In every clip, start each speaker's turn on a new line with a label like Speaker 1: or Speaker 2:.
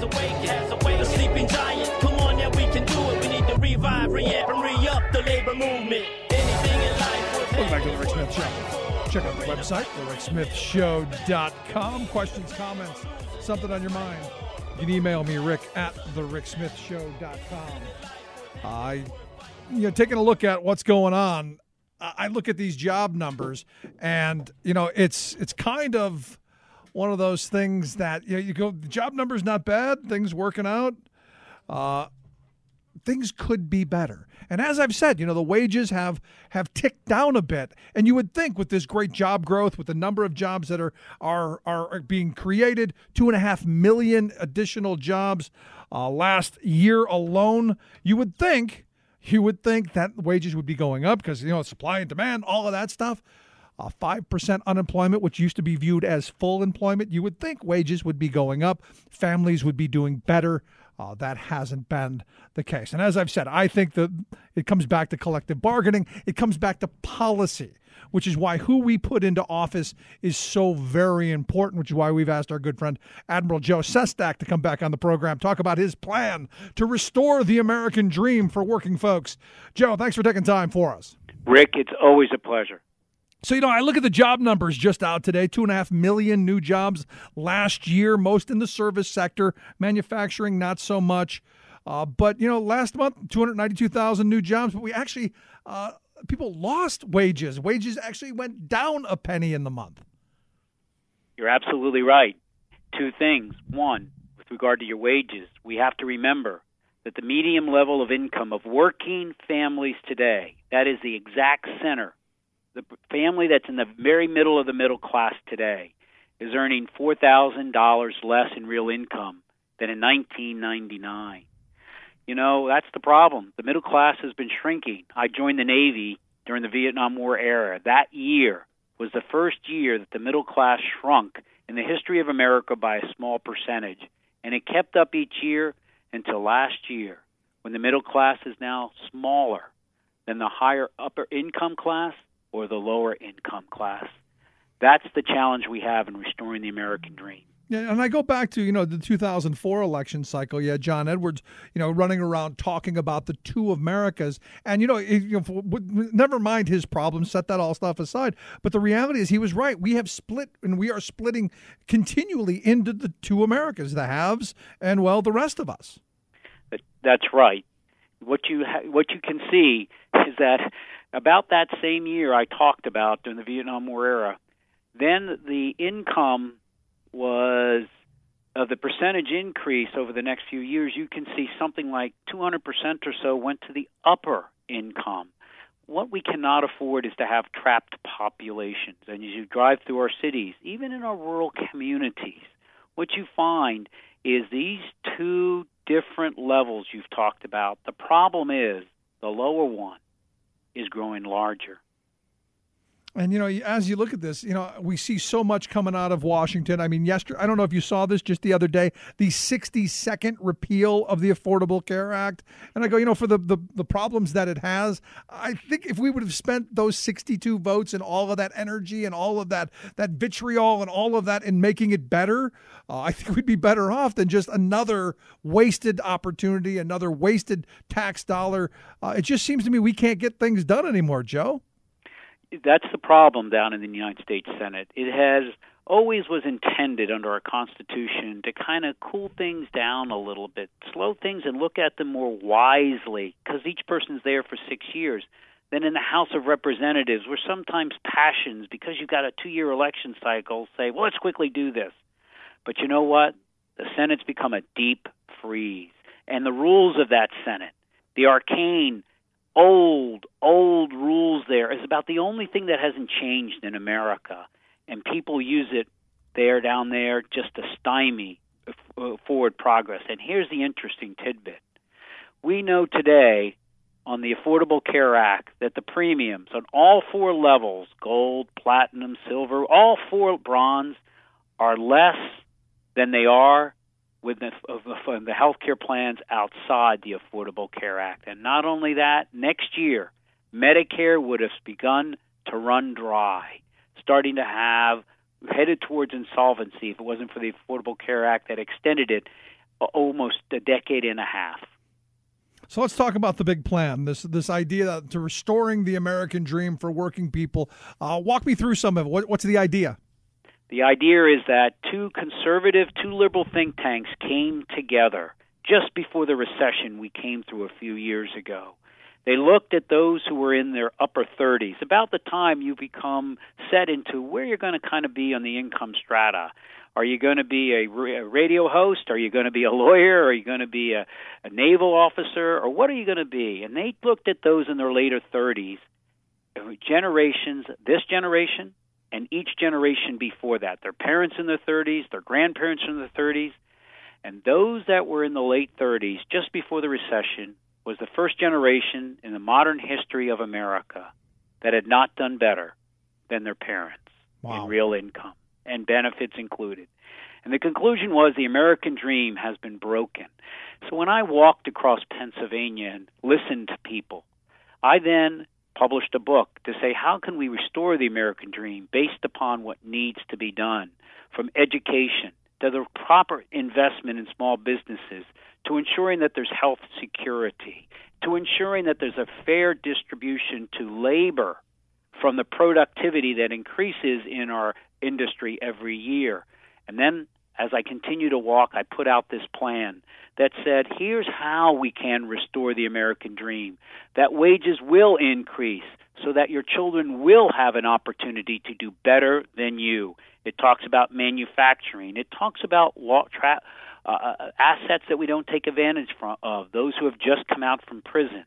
Speaker 1: has awakened. Has awakened. The sleeping giant. Come on, yeah, we can do it. We need to revive, re-amp, and re-up the labor movement. Anything in life.
Speaker 2: Welcome back to the Rick Smith Show. Check out the website, thericksmithshow.com. Questions, comments, something on your mind. You can email me, rick at thericksmithshow.com. I, you know, taking a look at what's going on, I look at these job numbers, and you know, it's it's kind of one of those things that you know, you go, job numbers not bad, things working out. Uh, things could be better. And as I've said, you know, the wages have have ticked down a bit. And you would think with this great job growth, with the number of jobs that are are are being created, two and a half million additional jobs uh, last year alone, you would think you would think that wages would be going up because you know supply and demand, all of that stuff. Uh, five percent unemployment, which used to be viewed as full employment, you would think wages would be going up, families would be doing better. Uh, that hasn't been the case. And as I've said, I think that it comes back to collective bargaining. It comes back to policy, which is why who we put into office is so very important, which is why we've asked our good friend Admiral Joe Sestak to come back on the program, talk about his plan to restore the American dream for working folks. Joe, thanks for taking time for us.
Speaker 3: Rick, it's always a pleasure.
Speaker 2: So, you know, I look at the job numbers just out today two and a half million new jobs last year, most in the service sector, manufacturing, not so much. Uh, but, you know, last month, 292,000 new jobs, but we actually, uh, people lost wages. Wages actually went down a penny in the month.
Speaker 3: You're absolutely right. Two things. One, with regard to your wages, we have to remember that the medium level of income of working families today, that is the exact center the family that's in the very middle of the middle class today is earning four thousand dollars less in real income than in 1999. You know that's the problem. The middle class has been shrinking. I joined the Navy during the Vietnam War era. That year was the first year that the middle class shrunk in the history of America by a small percentage, and it kept up each year until last year, when the middle class is now smaller than the higher upper income class or the lower income class. That's the challenge we have in restoring the American dream.
Speaker 2: Yeah, and I go back to you know the 2004 election cycle. Yeah, John Edwards, you know, running around talking about the two Americas, and you know, you know, never mind his problems, set that all stuff aside. But the reality is, he was right. We have split, and we are splitting continually into the two Americas, the haves, and well, the rest of us.
Speaker 3: That's right. What you ha- what you can see is that about that same year I talked about during the Vietnam War era, then the income was of the percentage increase over the next few years, you can see something like 200% or so went to the upper income. What we cannot afford is to have trapped populations. And as you drive through our cities, even in our rural communities, what you find is these two different levels you've talked about. The problem is the lower one is growing larger.
Speaker 2: And you know, as you look at this, you know, we see so much coming out of Washington. I mean, yesterday, I don't know if you saw this just the other day, the 62nd repeal of the Affordable Care Act. And I go, you know, for the, the, the problems that it has, I think if we would have spent those 62 votes and all of that energy and all of that that vitriol and all of that in making it better, uh, I think we'd be better off than just another wasted opportunity, another wasted tax dollar. Uh, it just seems to me we can't get things done anymore, Joe
Speaker 3: that's the problem down in the United States Senate. It has always was intended under our Constitution to kind of cool things down a little bit, slow things, and look at them more wisely, because each person's there for six years. Then in the House of Representatives, where sometimes passions, because you've got a two-year election cycle, say, "Well, let's quickly do this." But you know what? The Senate's become a deep freeze, and the rules of that Senate, the arcane old, old rules there is about the only thing that hasn't changed in America. And people use it there, down there, just to stymie uh, forward progress. And here's the interesting tidbit we know today on the Affordable Care Act that the premiums on all four levels gold, platinum, silver, all four bronze are less than they are with the, of the, health care plans outside the Affordable Care Act. And not only that, next year, Medicare would have begun to run dry, starting to have headed towards insolvency if it wasn't for the Affordable Care Act that extended it. almost a decade and a half.
Speaker 2: So let's talk about the big plan. This this idea to restoring the American dream for working people. Uh, walk me through some of it. What, what's the idea?
Speaker 3: The idea is that two conservative, two liberal think tanks came together just before the recession we came through a few years ago. They looked at those who were in their upper 30s, about the time you become set into where you're going to kind of be on the income strata. Are you going to be a, radio host? Are you going to be a lawyer? Are you going to be a, a naval officer? Or what are you going to be? And they looked at those in their later 30s, generations, this generation, and each generation before that. Their parents in their 30s, their grandparents in their 30s, and those that were in the late 30s, just before the recession, was the first generation in the modern history of America that had not done better than their parents wow. in real income and benefits included. And the conclusion was the American dream has been broken. So when I walked across Pennsylvania and listened to people, I then published a book to say how can we restore the American dream based upon what needs to be done from education to the proper investment in small businesses to ensuring that there's health security to ensuring that there's a fair distribution to labor from the productivity that increases in our industry every year. And then as I continue to walk, I put out this plan that said, here's how we can restore the American dream. That wages will increase so that your children will have an opportunity to do better than you. It talks about manufacturing. It talks about law, tra- uh, uh assets that we don't take advantage from, of, those who have just come out from prison.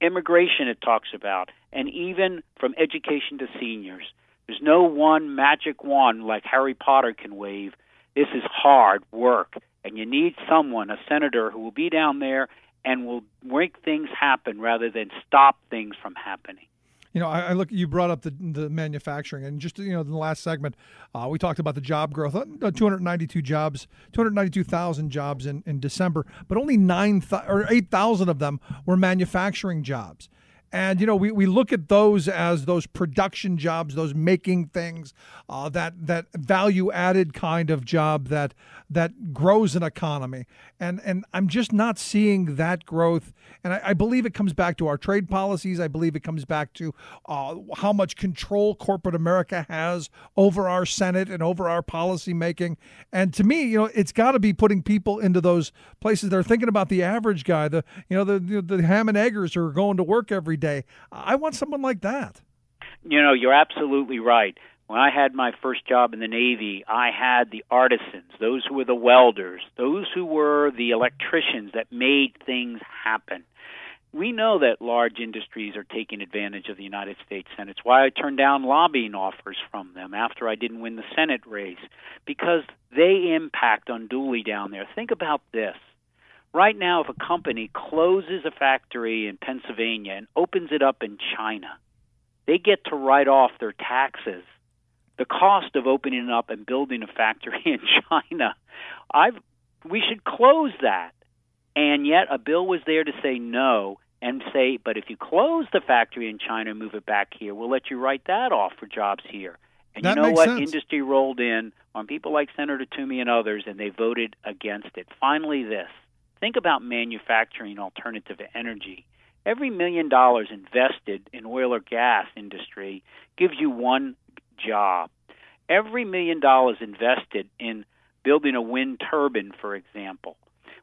Speaker 3: Immigration, it talks about, and even from education to seniors. There's no one magic wand like Harry Potter can wave. This is hard work, and you need someone, a senator, who will be down there and will make things happen rather than stop things from happening.
Speaker 2: You know, I, I, look. You brought up the the manufacturing, and just you know, in the last segment, uh, we talked about the job growth. Uh, 292 jobs, 292,000 jobs in, in December, but only nine th- or 8,000 of them were manufacturing jobs. And you know, we, we look at those as those production jobs, those making things, uh, that that value added kind of job that that grows an economy. And and I'm just not seeing that growth. And I, I believe it comes back to our trade policies. I believe it comes back to uh, how much control corporate America has over our Senate and over our policy making. And to me, you know, it's got to be putting people into those places. They're thinking about the average guy, the you know the the, the ham and eggers who are going to work every day. I want someone like that.
Speaker 3: You know, you're absolutely right. When I had my first job in the Navy, I had the artisans, those who were the welders, those who were the electricians that made things happen. We know that large industries are taking advantage of the United States Senate. It's why I turned down lobbying offers from them after I didn't win the Senate race, because they impact unduly down there. Think about this Right now, if a company closes a factory in Pennsylvania and opens it up in China, they get to write off their taxes. The cost of opening up and building a factory in China, I've we should close that. And yet, a bill was there to say no and say, but if you close the factory in China and move it back here, we'll let you write that off for jobs here. And
Speaker 2: that
Speaker 3: you know what?
Speaker 2: Sense.
Speaker 3: Industry rolled in on people like Senator Toomey and others, and they voted against it. Finally, this Think about manufacturing alternative energy. Every million dollars invested in oil or gas industry gives you one job. Every million dollars invested in building a wind turbine, for example,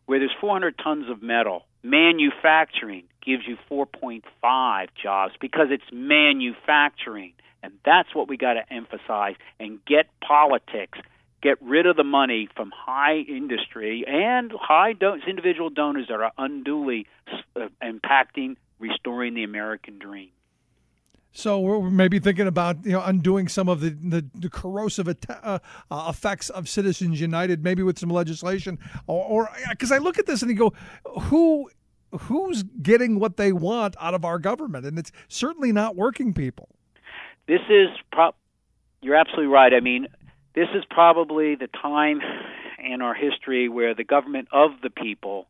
Speaker 3: where there's 400 tons of metal, manufacturing gives you 4.5 jobs because it's manufacturing. And that's what we got to emphasize and get politics get rid of the money from high industry and high do- individual donors that are unduly uh, impacting restoring the American dream.
Speaker 2: So we're maybe thinking about you know undoing some of the the, the corrosive uh, uh, effects of Citizens United, maybe with some legislation, or because I look at this and you go, who who's getting what they want out of our government, and it's certainly not working people.
Speaker 3: This is pro- you're absolutely right. I mean, this is probably the time in our history where the government of the people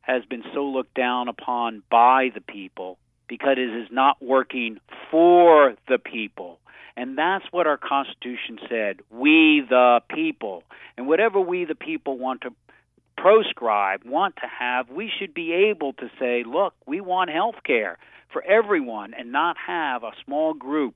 Speaker 3: has been so looked down upon by the people because it is not working for the people. And that's what our Constitution said we the people. And whatever we the people want to proscribe, want to have, we should be able to say, look, we want health care for everyone and not have a small group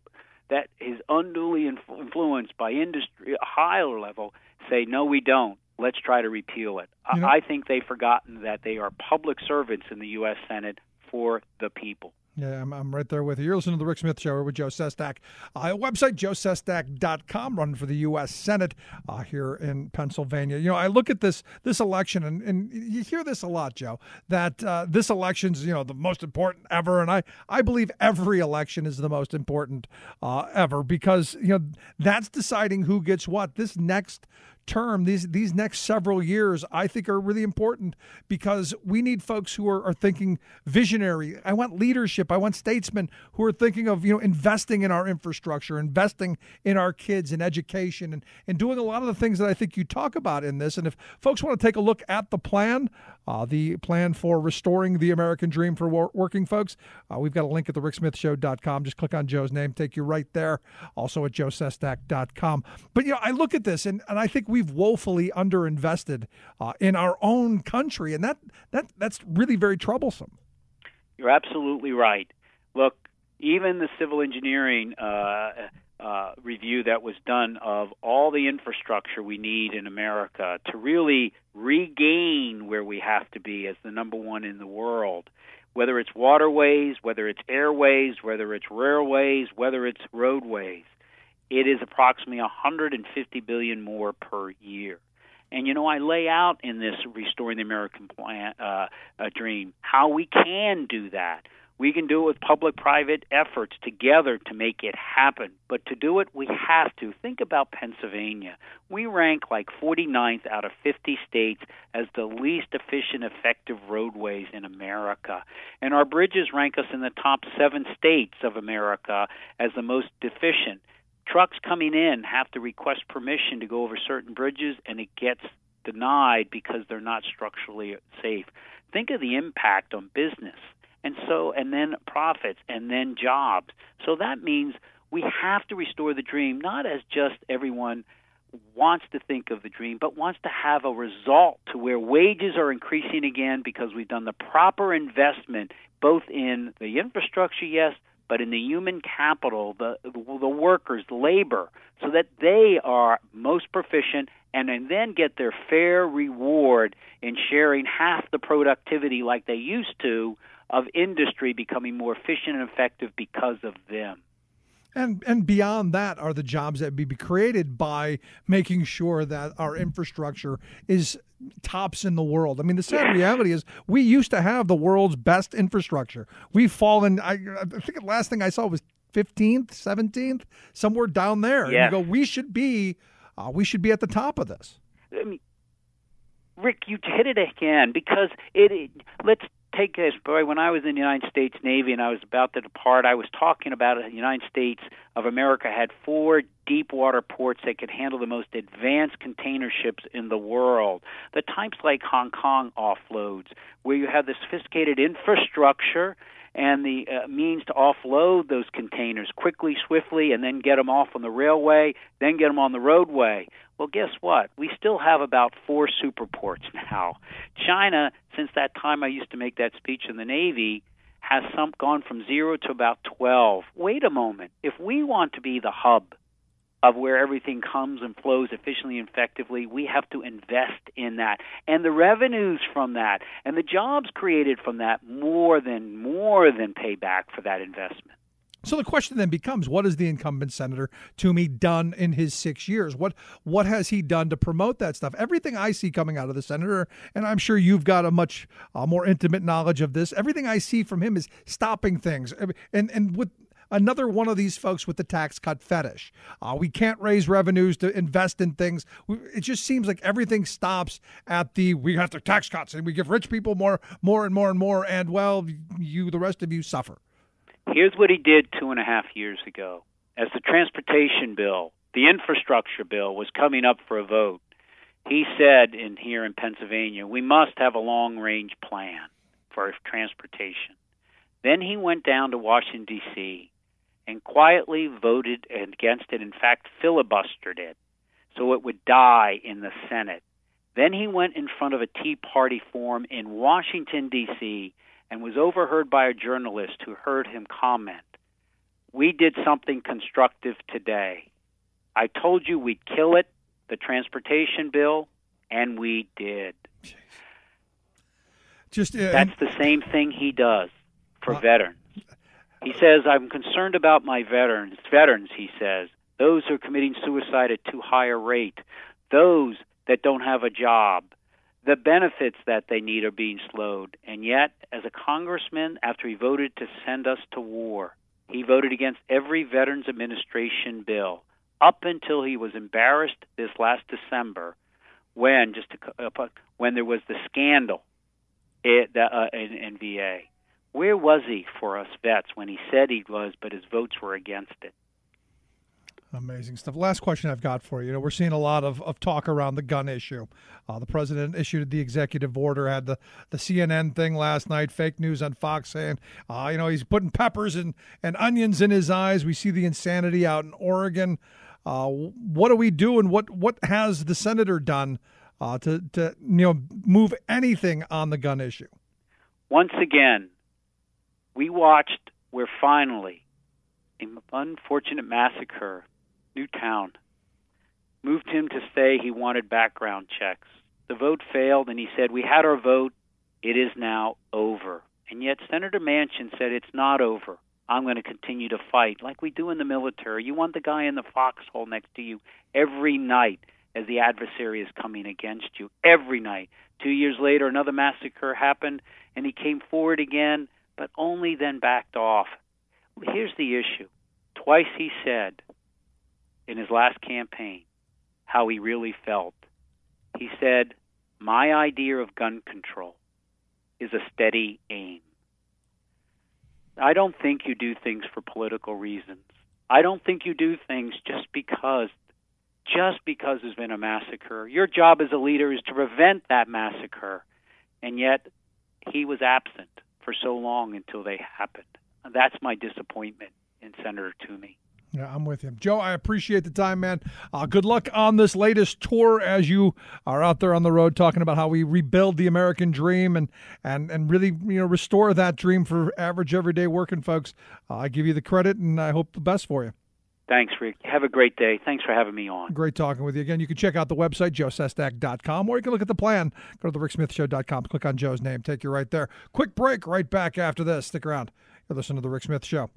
Speaker 3: that is unduly influenced by industry, a higher level, say, no, we don't. Let's try to repeal it. You know, I think they've forgotten that they are public servants in the U.S. Senate for the people.
Speaker 2: Yeah, I'm, I'm right there with you. You're listening to the Rick Smith Show with Joe Sestak. Uh, website, joesestak.com, running for the U.S. Senate uh, here in Pennsylvania. You know, I look at this this election, and, and you hear this a lot, Joe, that uh, this election's, you know, the most important ever. And I, I believe every election is the most important uh, ever because, you know, that's deciding who gets what. This next term, these these next several years, I think are really important because we need folks who are, are thinking visionary. I want leadership. I want statesmen who are thinking of you know investing in our infrastructure, investing in our kids and education, and and doing a lot of the things that I think you talk about in this. And if folks want to take a look at the plan, uh, the plan for restoring the American dream for wor- working folks, uh, we've got a link at the ricksmithshow.com. Just click on Joe's name, take you right there. Also at joesestak.com. But you know, I look at this and and I think we've woefully underinvested uh, in our own country, and that that that's really very troublesome.
Speaker 3: You're absolutely right. Look, even the civil engineering uh, uh, review that was done of all the infrastructure we need in America to really regain where we have to be as the number one in the world. Whether it's waterways, whether it's airways, whether it's railways, whether it's roadways, it is approximately 150 billion more per year. And you know, I lay out in this restoring the American plan, uh, dream how we can do that. We can do it with public-private efforts together to make it happen. But to do it, we have to think about Pennsylvania. We rank like 49th out of 50 states as the least efficient, effective roadways in America, and our bridges rank us in the top seven states of America as the most deficient trucks coming in have to request permission to go over certain bridges and it gets denied because they're not structurally safe. Think of the impact on business and so and then profits and then jobs. So that means we have to restore the dream not as just everyone wants to think of the dream but wants to have a result to where wages are increasing again because we've done the proper investment both in the infrastructure yes but in the human capital, the the workers, labor, so that they are most proficient and and then get their fair reward in sharing half the productivity like they used to of industry becoming more efficient and effective because of them.
Speaker 2: And and beyond that are the jobs that be created by making sure that our infrastructure is tops in the world. I mean, the sad reality is we used to have the world's best infrastructure. We've fallen. I, I think the last thing I saw was 15th, 17th, somewhere down there.
Speaker 3: Yeah.
Speaker 2: And you go, we should be, uh, we should be at the top of this.
Speaker 3: I mean, Rick, you hit it again because it, it let's take this, boy, when I was in the United States Navy and I was about to depart, I was talking about the United States of America had four deep water ports that could handle the most advanced container ships in the world. The types like Hong Kong offloads, where you have the sophisticated infrastructure and the uh, means to offload those containers quickly, swiftly, and then get them off on the railway, then get them on the roadway. Well, guess what? We still have about four superports now. China, since that time I used to make that speech in the Navy, has some gone from zero to about 12. Wait a moment. If we want to be the hub of where everything comes and flows efficiently and effectively, we have to invest in that. And the revenues from that and the jobs created from that more than more than pay back for that investment.
Speaker 2: So the question then becomes: What has the incumbent senator Toomey done in his six years? What what has he done to promote that stuff? Everything I see coming out of the senator, and I'm sure you've got a much uh, more intimate knowledge of this. Everything I see from him is stopping things, and and with another one of these folks with the tax cut fetish. Uh, we can't raise revenues to invest in things. It just seems like everything stops at the we have the tax cuts and we give rich people more, more and more and more, and well, you, the rest of you, suffer.
Speaker 3: Here's what he did two and a half years ago. As the transportation bill, the infrastructure bill was coming up for a vote, he said in here in Pennsylvania, we must have a long range plan for transportation. Then he went down to Washington, D.C and quietly voted against it, in fact, filibustered it so it would die in the Senate. Then he went in front of a Tea Party forum in Washington, D.C., and was overheard by a journalist who heard him comment We did something constructive today. I told you we'd kill it, the transportation bill, and we did.
Speaker 2: Just uh,
Speaker 3: That's the same thing he does for
Speaker 2: Uh,
Speaker 3: veterans. He says, I'm concerned about my veterans. Veterans, he says, those who are committing suicide at too high a rate, those that don't have a job, the benefits that they need are being slowed. And yet, as a congressman, after he voted to send us to war, he voted against every Veterans Administration bill up until he was embarrassed this last December when just to, uh, when there was the scandal it, uh, in, in VA. Where was he for us vets when he said he was, but his votes were against it?
Speaker 2: Amazing stuff. Last question I've got for you. You know, we're seeing a lot of, of talk around the gun issue. Uh, the president issued the executive order, had the, the CNN thing last night, fake news on Fox saying, uh, you know, he's putting peppers and, and onions in his eyes. We see the insanity out in Oregon. Uh, what do we do, and what, what has the senator done uh, to, to you know move anything on the gun issue?
Speaker 3: Once again, we watched where finally an unfortunate massacre, Newtown, moved him to say he wanted background checks. The vote failed, and he said, We had our vote. It is now over. And yet, Senator Manchin said, It's not over. I'm going to continue to fight like we do in the military. You want the guy in the foxhole next to you every night as the adversary is coming against you, every night. Two years later, another massacre happened, and he came forward again, but only then backed off. Here's the issue twice he said in his last campaign how he really felt. He said, My idea of gun control is a steady aim. I don't think you do things for political reasons. I don't think you do things just because just because there's been a massacre. Your job as a leader is to prevent that massacre. And yet he was absent for so long until they happened. That's my disappointment in Senator Toomey.
Speaker 2: Yeah, I'm with you. Joe, I appreciate the time, man. Uh, good luck on this latest tour as you are out there on the road talking about how we rebuild the American dream and, and, and really you know restore that dream for average, everyday working folks. Uh, I give you the credit, and I hope the best for you.
Speaker 3: Thanks, Rick. Have a great day. Thanks for having me on.
Speaker 2: Great talking with you. Again, you can check out the website, joesestak.com, or you can look at the plan. Go to the ricksmithshow.com, click on Joe's name, take you right there. Quick break, right back after this. Stick around. You're listening to The Rick Smith Show.